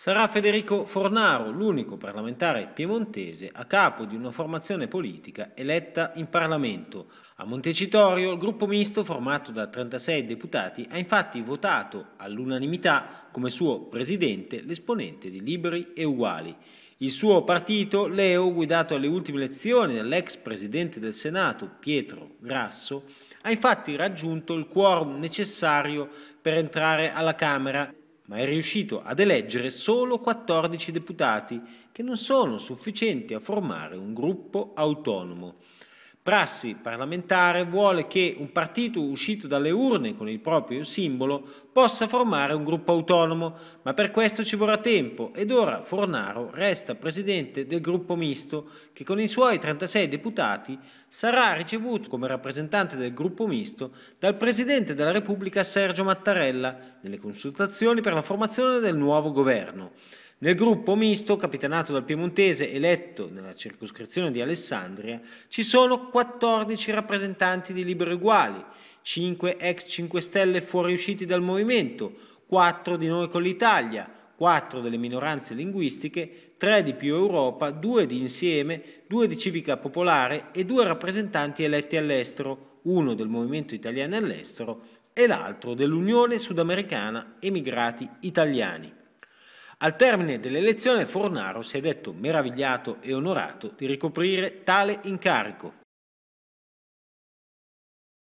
Sarà Federico Fornaro l'unico parlamentare piemontese a capo di una formazione politica eletta in Parlamento. A Montecitorio il gruppo misto formato da 36 deputati ha infatti votato all'unanimità come suo presidente l'esponente di Liberi e Uguali. Il suo partito, Leo, guidato alle ultime elezioni dall'ex presidente del Senato Pietro Grasso, ha infatti raggiunto il quorum necessario per entrare alla Camera ma è riuscito ad eleggere solo 14 deputati che non sono sufficienti a formare un gruppo autonomo. Prassi parlamentare vuole che un partito uscito dalle urne con il proprio simbolo possa formare un gruppo autonomo, ma per questo ci vorrà tempo ed ora Fornaro resta presidente del gruppo misto che con i suoi 36 deputati sarà ricevuto come rappresentante del gruppo misto dal Presidente della Repubblica Sergio Mattarella nelle consultazioni per la formazione del nuovo governo. Nel gruppo misto, capitanato dal piemontese eletto nella circoscrizione di Alessandria, ci sono 14 rappresentanti di Libero Uguali, 5 ex 5 Stelle fuoriusciti dal movimento, 4 di Noi con l'Italia, 4 delle minoranze linguistiche, 3 di Più Europa, 2 di Insieme, 2 di Civica Popolare e 2 rappresentanti eletti all'estero, uno del Movimento Italiano all'estero e l'altro dell'Unione Sudamericana Emigrati Italiani. Al termine dell'elezione Fornaro si è detto meravigliato e onorato di ricoprire tale incarico.